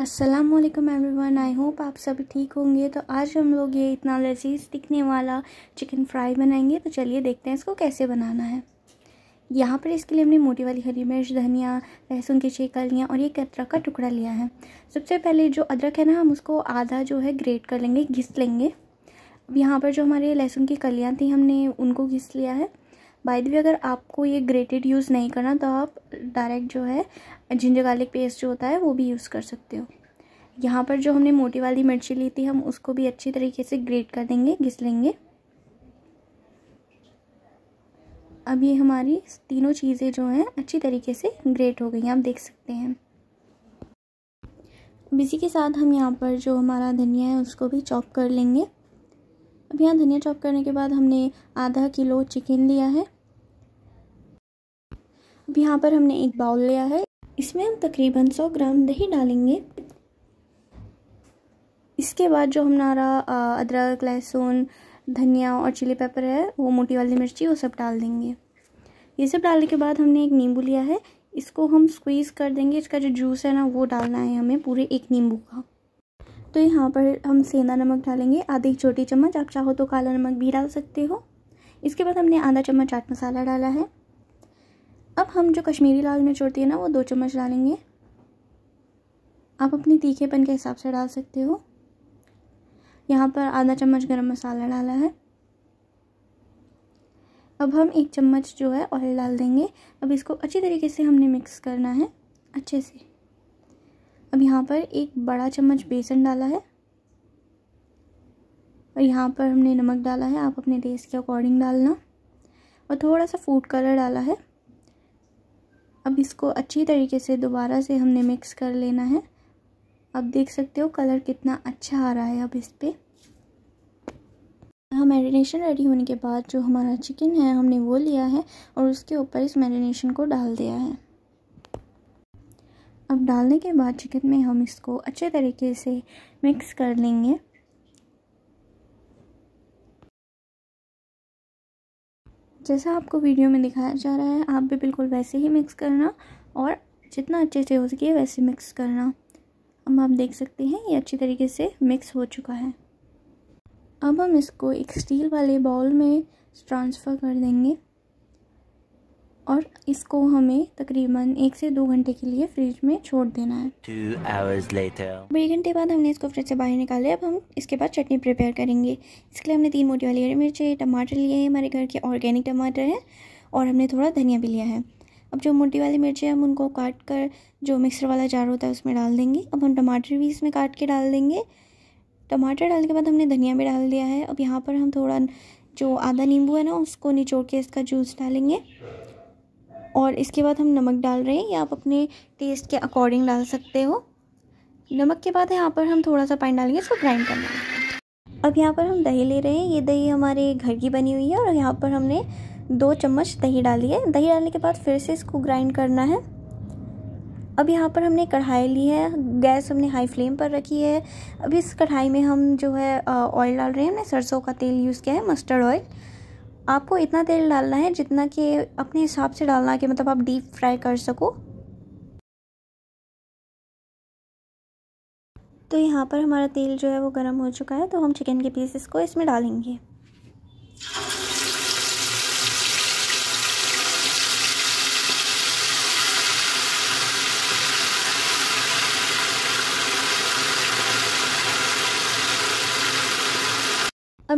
अस्सलाम वालेकुम everyone I hope आप सभी ठीक होंगे। तो आज हम लोग ये इतना लजीज दिखने वाला चिकन फ्राई बनाएँगे। तो चलिए देखते हैं इसको कैसे बनाना है। यहाँ पर इसके लिए हमने मोटी वाली हरी मिर्च, धनिया, लहसुन की छः कलियाँ और एक अदरक का टुकड़ा लिया है। सबसे पहले जो अदरक है ना, हम उसको आधा जो है ग्रेट कर लेंगे, घिस लेंगे। अब यहाँ पर जो हमारे लहसुन की कलियाँ थी, हमने उनको घिस लिया है। बाय द वे अगर आपको ये ग्रेटेड यूज़ नहीं करना तो आप डायरेक्ट जो है जिंजर गार्लिक पेस्ट जो होता है, वो भी यूज़ कर सकते हो। यहाँ पर जो हमने मोटी वाली मिर्ची ली थी, हम उसको भी अच्छी तरीके से ग्रेट कर देंगे, घिस लेंगे। अब ये हमारी तीनों चीज़ें जो हैं, अच्छी तरीके से ग्रेट हो गई हैं, आप देख सकते हैं। इसी के साथ हम यहाँ पर जो हमारा धनिया है, उसको भी चॉप कर लेंगे। अब यहाँ धनिया चॉप करने के बाद हमने आधा किलो चिकन लिया है। अब यहाँ पर हमने एक बाउल लिया है। इसमें हम तकरीबन 100 ग्राम दही डालेंगे। इसके बाद जो हमारा अदरक, लहसुन, धनिया और चिली पेपर है, वो मोटी वाली मिर्ची, वो सब डाल देंगे। ये सब डालने के बाद हमने एक नींबू लिया है। इसको हम स्क्वीज़ कर देंगे। इसका जो जूस है ना, वो डालना है हमें पूरे एक नींबू का। तो यहाँ पर हम सेंधा नमक डालेंगे। आधी छोटी चम्मच। आप चाहो तो काला नमक भी डाल सकते हो। इसके बाद हमने आधा चम्मच चाट मसाला डाला है। अब हम जो कश्मीरी लाल मिर्च होती है ना, वो दो चम्मच डालेंगे। आप अपनी तीखेपन के हिसाब से डाल सकते हो। यहाँ पर आधा चम्मच गरम मसाला डाला है। अब हम एक चम्मच जो है ऑयल डाल देंगे। अब इसको अच्छी तरीके से हमने मिक्स करना है, अच्छे से। अब यहाँ पर एक बड़ा चम्मच बेसन डाला है। और यहाँ पर हमने नमक डाला है, आप अपने टेस्ट के अकॉर्डिंग डालना। और थोड़ा सा फ़ूड कलर डाला है। अब इसको अच्छी तरीके से दोबारा से हमने मिक्स कर लेना है। अब देख सकते हो कलर कितना अच्छा आ रहा है अब इस पर मैरिनेशन रेडी होने के बाद जो हमारा चिकन है, हमने वो लिया है और उसके ऊपर इस मैरिनेशन को डाल दिया है। अब डालने के बाद चिकन में हम इसको अच्छे तरीके से मिक्स कर लेंगे। जैसा आपको वीडियो में दिखाया जा रहा है, आप भी बिल्कुल वैसे ही मिक्स करना और जितना अच्छे से हो सके वैसे मिक्स करना। अब आप देख सकते हैं ये अच्छी तरीके से मिक्स हो चुका है। अब हम इसको एक स्टील वाले बाउल में ट्रांसफ़र कर देंगे और इसको हमें तकरीबन एक से दो घंटे के लिए फ्रिज में छोड़ देना है। एक घंटे बाद हमने इसको फ्रिज से बाहर निकाले अब हम इसके बाद चटनी प्रिपेयर करेंगे। इसके लिए हमने तीन मोटी वाली हरी मिर्ची टमाटर लिए हैं हमारे घर के ऑर्गेनिक टमाटर हैं और हमने थोड़ा धनिया भी लिया है। अब जो मोटी वाली मिर्ची है, हम उनको काट कर जो मिक्सर वाला जार होता है, उसमें डाल देंगे। अब हम टमाटर भी इसमें काट के डाल देंगे। टमाटर डालने के बाद हमने धनिया भी डाल दिया है। अब यहाँ पर हम थोड़ा जो आधा नींबू है ना, उसको निचोड़ के इसका जूस डालेंगे। और इसके बाद हम नमक डाल रहे हैं। या आप अपने टेस्ट के अकॉर्डिंग डाल सकते हो। नमक के बाद यहाँ पर हम थोड़ा सा पानी डालेंगे, इसको ग्राइंड करना अब यहाँ पर हम दही ले रहे हैं। ये दही हमारे घर की बनी हुई है और यहाँ पर हमने दो चम्मच दही डाली है दही डालने के बाद फिर से इसको ग्राइंड करना है। अब यहाँ पर हमने कढ़ाई ली है। गैस हमने हाई फ्लेम पर रखी है। अब इस कढ़ाई में हम जो है ऑयल डाल रहे हैं। हमने सरसों का तेल यूज़ किया है मस्टर्ड ऑयल आपको इतना तेल डालना है जितना कि अपने हिसाब से डालना कि मतलब आप डीप फ्राई कर सको। तो यहाँ पर हमारा तेल जो है वो गर्म हो चुका है। तो हम चिकन के पीसेस को इसमें डालेंगे।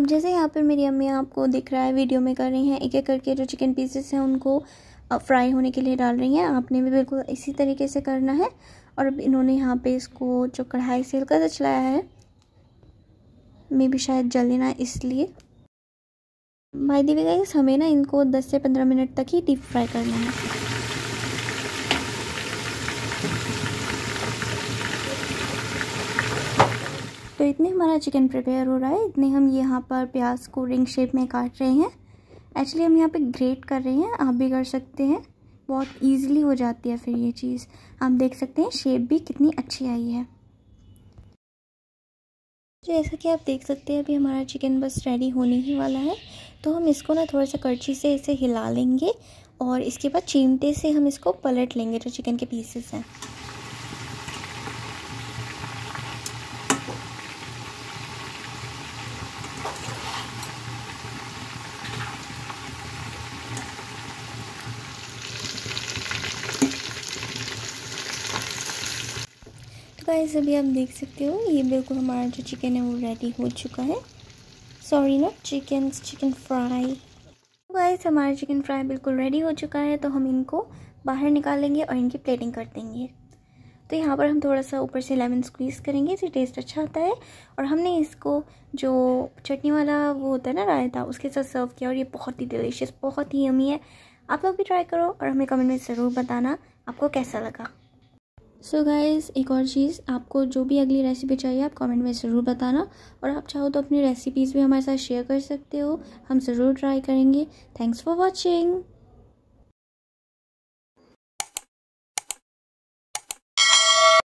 अब जैसे यहाँ पर मेरी अम्मी आपको दिख रहा है, वीडियो में कर रही हैं एक एक करके जो चिकन पीसेस हैं उनको फ्राई होने के लिए डाल रही हैं। आपने भी बिल्कुल इसी तरीके से करना है और अब इन्होंने यहाँ पे इसको जो कढ़ाई से हल्का सा चलाया है, मे भी शायद जले ना इसलिए। भाई दी गाइस हमें ना इनको 10 से 15 मिनट तक ही डीप फ्राई करना है। तो इतने हमारा चिकन प्रिपेयर हो रहा है। इतने हम यहाँ पर प्याज को रिंग शेप में काट रहे हैं। एक्चुअली हम यहाँ पे ग्रेट कर रहे हैं। आप भी कर सकते हैं। बहुत इजीली हो जाती है फिर ये चीज़। आप देख सकते हैं शेप भी कितनी अच्छी आई है। जैसा कि आप देख सकते हैं, अभी हमारा चिकन बस रेडी होने ही वाला है। तो हम इसको ना थोड़ा सा करछी से इसे हिला लेंगे और इसके बाद चिमटे से हम इसको पलट लेंगे जो चिकन के पीसेस हैं। गाइस अभी आप देख सकते हो, ये बिल्कुल हमारा जो चिकन है, वो रेडी हो चुका है। सॉरी ना चिकन चिकन फ्राई गाइस हमारा चिकन फ्राई बिल्कुल रेडी हो चुका है तो हम इनको बाहर निकालेंगे और इनकी प्लेटिंग कर देंगे। तो यहाँ पर हम थोड़ा सा ऊपर से लेमन स्क्वीज़ करेंगे इससे टेस्ट अच्छा आता है। और हमने इसको जो चटनी वाला वो होता है ना, रायता, उसके साथ सर्व किया, और ये बहुत ही डिलीशियस बहुत ही यमी है। आप लोग भी ट्राई करो, और हमें कमेंट में ज़रूर बताना, आपको कैसा लगा। सो so गाइज़ एक और चीज़, आपको जो भी अगली रेसिपी चाहिए, आप कमेंट में ज़रूर बताना। और आप चाहो तो अपनी रेसिपीज़ भी हमारे साथ शेयर कर सकते हो। हम ज़रूर ट्राई करेंगे। Thanks for watching